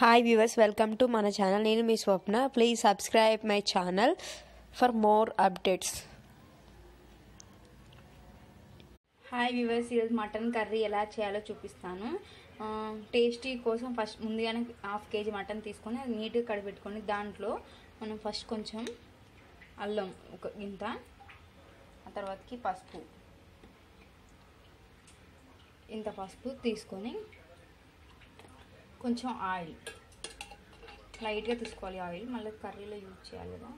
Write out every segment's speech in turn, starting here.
Hi viewers welcome to మన channel నేను మీ Swapna. Please subscribe my channel for more updates hi viewers ఈరోజు mutton curry ఎలా చేయాలో చూపిస్తాను. టేస్టీ కోసం ఫస్ట్ ముందుగానే హాఫ్ కేజీ మటన్ తీసుకొని అది నీట్గా కడిపెట్టుకొని దాంట్లో మనం ఫస్ట్ కొంచెం అల్లం ఒక గింత ఆ తర్వాతకి పసుపు. ఇంత పసుపు తీసుకొని కొంచెం ఆయిల్. లైట్గా తీసుకోవాలి ఆయిల్. మళ్ళీ కర్రీలో యూజ్ చేయాలి కదా.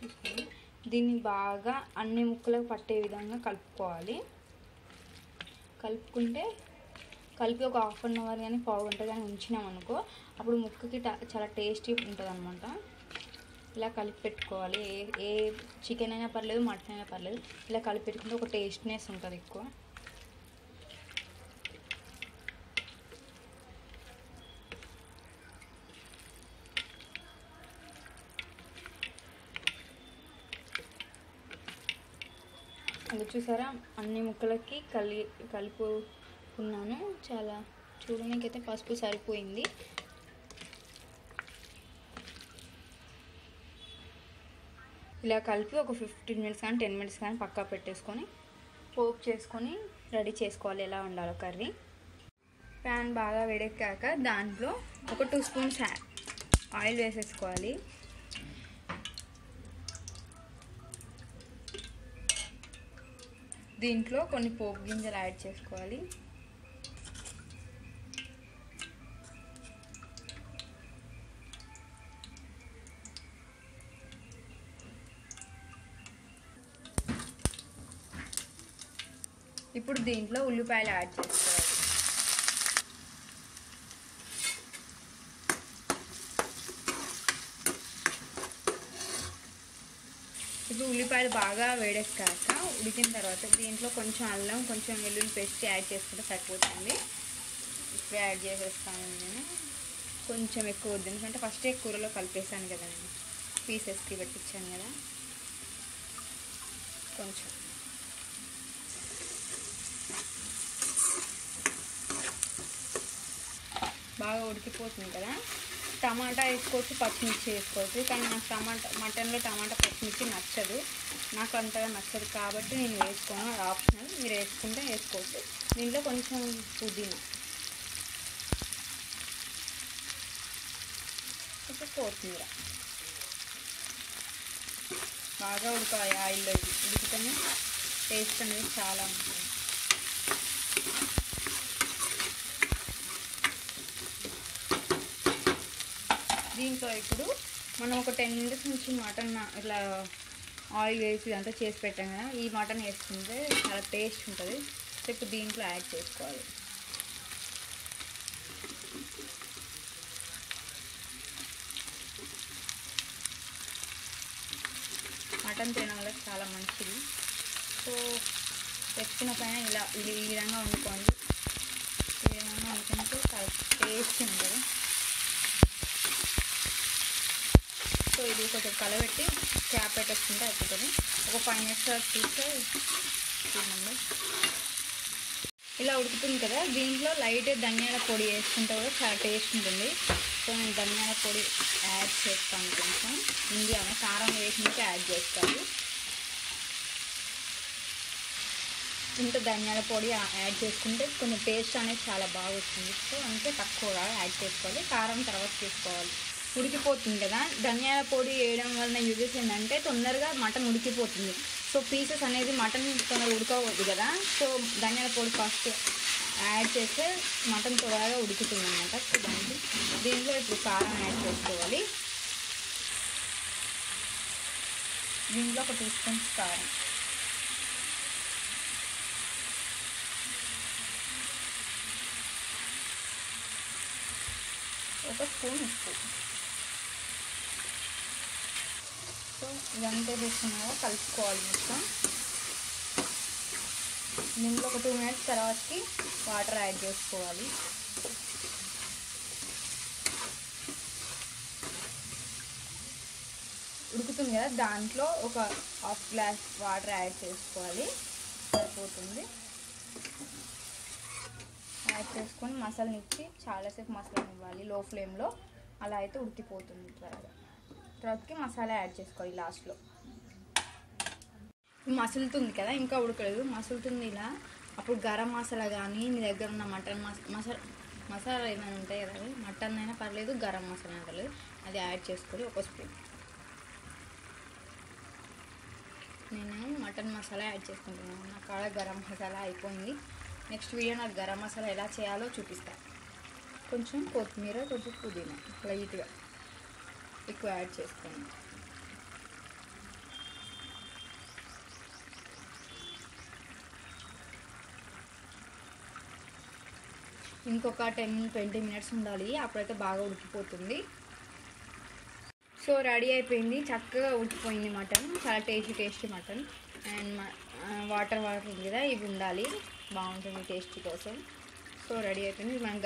తీసుకొని దీన్ని బాగా అన్ని ముక్కలకు పట్టే విధంగా కలుపుకోవాలి. కలుపుకుంటే కలిపి ఒక హాఫ్ అన్ అవర్ కానీ పావు గంట కానీ ఉంచినాం అనుకో అప్పుడు ముక్కకి ట- చాలా టేస్టీ ఉంటుంది అనమాట ఇలా కలిపి పెట్టుకోవాలి. ఏ ఏ చికెన్ అయినా పర్లేదు మటన్ అయినా పర్లేదు ఇలా కలిపి పెట్టుకుంటే ఒక టేస్ట్నెస్ ఉంటుంది ఎక్కువ. అది చూసారా? అన్ని ముక్కలకి కలి కలుపుకున్నాను చాలా చూడడానికైతే పసుపు సరిపోయింది. ఇలా కలిపి ఒక ఫిఫ్టీన్ మినిట్స్ కానీ టెన్ మినిట్స్ కానీ పక్కా పెట్టేసుకొని పోపు చేసుకొని రెడీ చేసుకోవాలి. ఎలా ఉండాలో కర్రీ. ప్యాన్ బాగా వేడెక్కాక దాంట్లో ఒక టూ స్పూన్స్ ఆయిల్ వేసేసుకోవాలి. దీంట్లో కొన్ని పోపు గింజలు యాడ్ చేసుకోవాలి. ఇప్పుడు దీంట్లో ఉల్లిపాయలు యాడ్ చేసుకోవాలి. ఇప్పుడు ఉల్లిపాయలు బాగా వేడెక్కాక ఉడికిన తర్వాత దీంట్లో కొంచెం అల్లం కొంచెం వెల్లుల్లి పేస్ట్ యాడ్ చేసుకుంటే సరిపోతుంది. ఇప్పుడు యాడ్ చేసేస్తాను నేను. కొంచెం ఎక్కువ వద్దు. ఎందుకంటే ఫస్టే కూరలో కలిపేసాను కదా నేను. పీసెస్కి పెట్టించాను కదా. కొంచెం. బాగా ఉడికిపోతుంది కదా. టమాటా వేసుకోవచ్చు పచ్చిమిర్చి వేసుకోవచ్చు. కానీ నాకు టమాటా మటన్లో టమాటా పచ్చిమిర్చి నచ్చదు. నాకు అంతగా నచ్చదు కాబట్టి నేను వేసుకోను. అది ఆప్షనల్. మీరు వేసుకుంటే వేసుకోవచ్చు. దీంట్లో కొంచెం పుదీనా. కొంచెం కొత్తిమీర. బాగా ఉడకాలి ఆయిల్లో ఉడికితేనే టేస్ట్ అనేది చాలా ఉంటుంది. దీంట్లో ఇప్పుడు మనం ఒక టెన్ మినిట్స్ నుంచి మటన్ ఇట్లా ఆయిల్ వేసి ఇదంతా చేసి పెట్టాం కదా ఈ మటన్ వేసుకుంటే చాలా టేస్ట్ ఉంటుంది. సో ఇప్పుడు దీంట్లో యాడ్ చేసుకోవాలి. మటన్ తినడం వల్ల చాలా మంచిది. సో తెచ్చుకున్న పైన ఇలా ఈ విధంగా వండుకోండి. ఈ విధంగా వండుకుంటే చాలా టేస్ట్ ఉంటుంది. సో ఇది కొంచెం కలబెట్టి క్యాప్ పెట్టేసుకుంటే అయిపోతుంది. ఒక ఫైవ్ మినిట్స్ చూస్తే తినండి ఇలా ఉడుకుతుంది కదా దీంట్లో లైట్ ధనియాల పొడి వేసుకుంటే కూడా చాలా టేస్ట్ ఉంటుంది. సో నేను ధనియాల పొడి యాడ్ చేస్తాను కొంచెం. ఇండియాలో కారం వేసినట్టు యాడ్ చేస్తాను. ఇంత ధనియాల పొడి యాడ్ చేసుకుంటే కొంచెం టేస్ట్ అనేది చాలా బాగా వస్తుంది. సో అందుకే తక్కువగా యాడ్ చేసుకోవాలి. కారం తర్వాత చేసుకోవాలి. ఉడికిపోతుంది కదా. ధనియాల పొడి వేయడం వలన యూజెస్ ఏంటంటే తొందరగా మటన్ ఉడికిపోతుంది. సో పీసెస్ అనేది మటన్ తొందరగా ఉడకవద్దు కదా. సో ధనియాల పొడి ఫస్ట్ యాడ్ చేస్తే మటన్ త్వరగా ఉడుకుతుంది అనమాట సో దానికి దీంట్లో ఇప్పుడు కారం యాడ్ చేసుకోవాలి. దీంట్లో ఒక టూ స్పూన్స్ కారం. ఒక స్పూన్ ఉప్పు. సో ఇదంతా వేసుకున్నాక కలుపుకోవాలి మొత్తం. దీంట్లో ఒక టూ మినిట్స్ తర్వాతకి వాటర్ యాడ్ చేసుకోవాలి. ఉడుకుతుంది కదా దాంట్లో ఒక హాఫ్ గ్లాస్ వాటర్ యాడ్ చేసుకోవాలి. సరిపోతుంది. యాడ్ చేసుకొని మసాలానిచ్చి చాలాసేపు మసాలా ఇవ్వాలి లో ఫ్లేమ్లో. అలా అయితే ఉడికిపోతుంది త్వరగా. తర్వాతకి మసాలా యాడ్ చేసుకోవాలి లాస్ట్లో. మసులుతుంది కదా ఇంకా ఉడకలేదు. మసులుతుంది ఇలా. అప్పుడు గరం మసాలా కానీ మీ దగ్గర ఉన్న మటన్ మస మసాలా మసాలా ఏమైనా ఉంటాయి కదా మటన్ అయినా పర్లేదు గరం మసాలా అయినా పర్లేదు. అది యాడ్ చేసుకొని ఒక స్పూన్. నేను మటన్ మసాలా యాడ్ చేసుకుంటున్నాను. నా కాడ గరం మసాలా అయిపోయింది. నెక్స్ట్ వీడియో నాకు గరం మసాలా ఎలా చేయాలో చూపిస్తాను కొంచెం కొత్తిమీర కొంచెం పుదీనా. లైట్గా. ఎక్కువ యాడ్ చేసుకోండి ఇంకొక టెన్ ట్వంటీ మినిట్స్ ఉండాలి. అప్పుడైతే బాగా ఉడికిపోతుంది. సో రెడీ అయిపోయింది. చక్కగా ఉడికిపోయింది మటన్. చాలా tasty tasty mutton. And water water ఉంది కదా ఇవి ఉండాలి. బాగుంటుంది టేస్టీ కోసం. సో రెడీ అయిపోయింది. మనం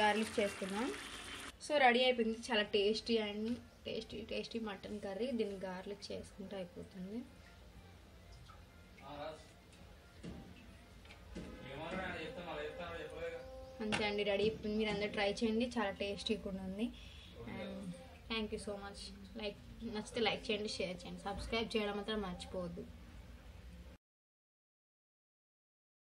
గార్లిక్ చేసుకుందాం. సో రెడీ అయిపోయింది. చాలా tasty and tasty tasty mutton curry. దీన్ని గార్లిక్ చేసుకుంటే అయిపోతుంది. అంతే అండి రెడీ అయిపోయింది. మీరు అందరు ట్రై చేయండి. చాలా టేస్టీగా కూడా ఉంది. And thank you so much. Like నచ్చితే లైక్ చేయండి షేర్ చేయండి. సబ్స్క్రైబ్ చేయడం మాత్రం మర్చిపోవద్దు.